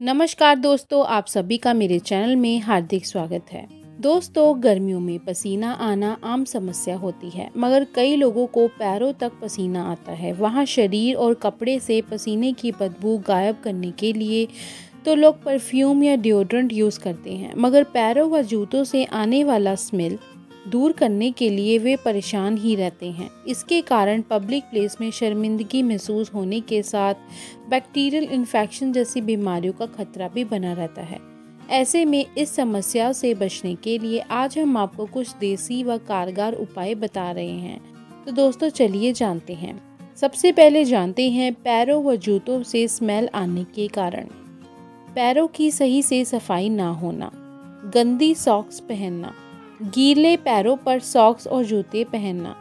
नमस्कार दोस्तों, आप सभी का मेरे चैनल में हार्दिक स्वागत है। दोस्तों, गर्मियों में पसीना आना आम समस्या होती है, मगर कई लोगों को पैरों तक पसीना आता है। वहाँ शरीर और कपड़े से पसीने की बदबू गायब करने के लिए तो लोग परफ्यूम या डिओड्रेंट यूज़ करते हैं, मगर पैरों व जूतों से आने वाला स्मेल दूर करने के लिए वे परेशान ही रहते हैं। इसके कारण पब्लिक प्लेस में शर्मिंदगी महसूस होने के साथ बैक्टीरियल इन्फेक्शन जैसी बीमारियों का खतरा भी बना रहता है। ऐसे में इस समस्या से बचने के लिए आज हम आपको कुछ देसी व कारगर उपाय बता रहे हैं। तो दोस्तों, चलिए जानते हैं। सबसे पहले जानते हैं पैरों व जूतों से स्मेल आने के कारण। पैरों की सही से सफ़ाई ना होना। गंदी सॉक्स पहनना। गीले पैरों पर सॉक्स और जूते पहनना,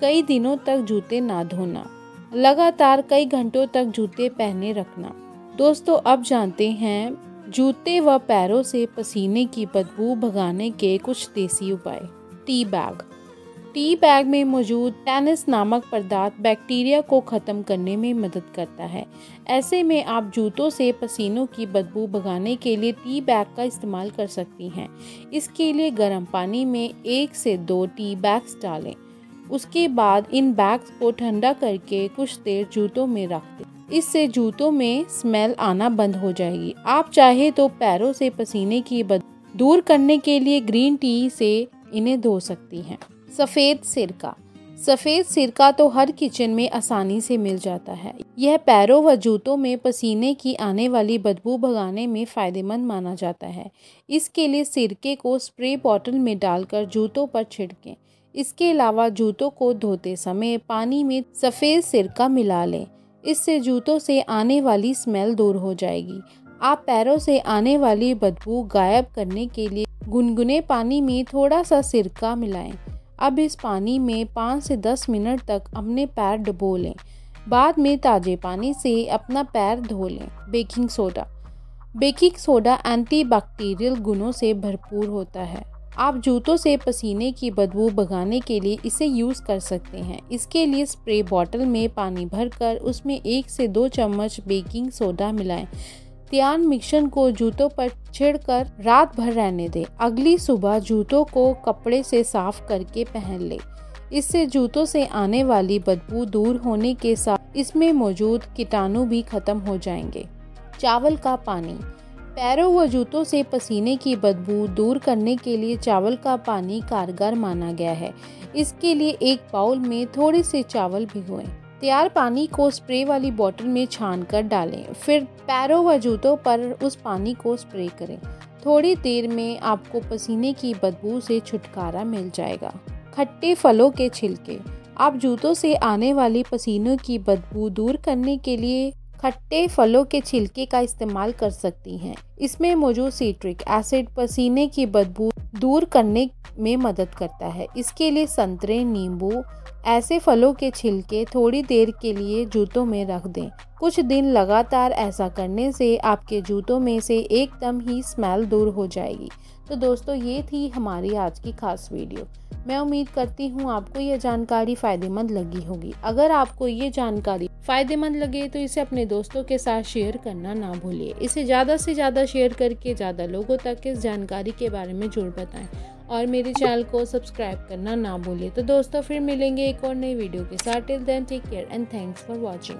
कई दिनों तक जूते ना धोना, लगातार कई घंटों तक जूते पहने रखना। दोस्तों, अब जानते हैं, जूते व पैरों से पसीने की बदबू भगाने के कुछ देसी उपाय। Tea bag. टी बैग में मौजूद टेनिस नामक पदार्थ बैक्टीरिया को ख़त्म करने में मदद करता है। ऐसे में आप जूतों से पसीनों की बदबू भगाने के लिए टी बैग का इस्तेमाल कर सकती हैं। इसके लिए गर्म पानी में एक से दो टी बैग्स डालें। उसके बाद इन बैग्स को ठंडा करके कुछ देर जूतों में रख दें। इससे जूतों में स्मेल आना बंद हो जाएगी। आप चाहे तो पैरों से पसीने की बद, दूर करने के लिए ग्रीन टी से इन्हें धो सकती हैं। सफ़ेद सिरका सफ़ेद सिरका तो हर किचन में आसानी से मिल जाता है। यह पैरों व जूतों में पसीने की आने वाली बदबू भगाने में फ़ायदेमंद माना जाता है। इसके लिए सिरके को स्प्रे बॉटल में डालकर जूतों पर छिड़कें। इसके अलावा जूतों को धोते समय पानी में सफ़ेद सिरका मिला लें। इससे जूतों से आने वाली स्मेल दूर हो जाएगी। आप पैरों से आने वाली बदबू गायब करने के लिए गुनगुने पानी में थोड़ा सा सिरका मिलाएँ। अब इस पानी में पाँच से दस मिनट तक अपने पैर डुबो लें। बाद में ताज़े पानी से अपना पैर धो लें। Baking soda. Baking soda antibacterial गुणों से भरपूर होता है। आप जूतों से पसीने की बदबू भगाने के लिए इसे यूज़ कर सकते हैं। इसके लिए स्प्रे बॉटल में पानी भरकर उसमें एक से दो चम्मच बेकिंग सोडा मिलाएँ। तैयार मिश्रण को जूतों पर छिड़कर रात भर रहने दे। अगली सुबह जूतों को कपड़े से साफ़ करके पहन ले। इससे जूतों से आने वाली बदबू दूर होने के साथ इसमें मौजूद कीटाणु भी खत्म हो जाएँगे। चावल का पानी। पैरों व जूतों से पसीने की बदबू दूर करने के लिए चावल का पानी कारगर माना गया है। इसके लिए एक बाउल में थोड़े से चावल भिगोएँ। तैयार पानी को स्प्रे वाली बोतल में छान कर डालें। फिर पैरों व जूतों पर उस पानी को स्प्रे करें। थोड़ी देर में आपको पसीने की बदबू से छुटकारा मिल जाएगा। खट्टे फलों के छिलके। आप जूतों से आने वाली पसीनों की बदबू दूर करने के लिए खट्टे फलों के छिलके का इस्तेमाल कर सकती हैं। इसमें मौजूद सीट्रिक एसिड पसीने की बदबू दूर करने में मदद करता है। इसके लिए संतरे, नींबू, ऐसे फलों के छिलके थोड़ी देर के लिए जूतों में रख दें। कुछ दिन लगातार ऐसा करने से आपके जूतों में से एकदम ही स्मेल दूर हो जाएगी। तो दोस्तों, ये थी हमारी आज की खास वीडियो। मैं उम्मीद करती हूँ आपको यह जानकारी फ़ायदेमंद लगी होगी। अगर आपको ये जानकारी फ़ायदेमंद लगे तो इसे अपने दोस्तों के साथ शेयर करना ना भूलिए। इसे ज़्यादा से ज़्यादा शेयर करके ज़्यादा लोगों तक इस जानकारी के बारे में जुड़ बताएँ। और मेरे चैनल को सब्सक्राइब करना ना भूलें तो दोस्तों, फिर मिलेंगे एक और नई वीडियो के साथ। Till then take care and thanks for watching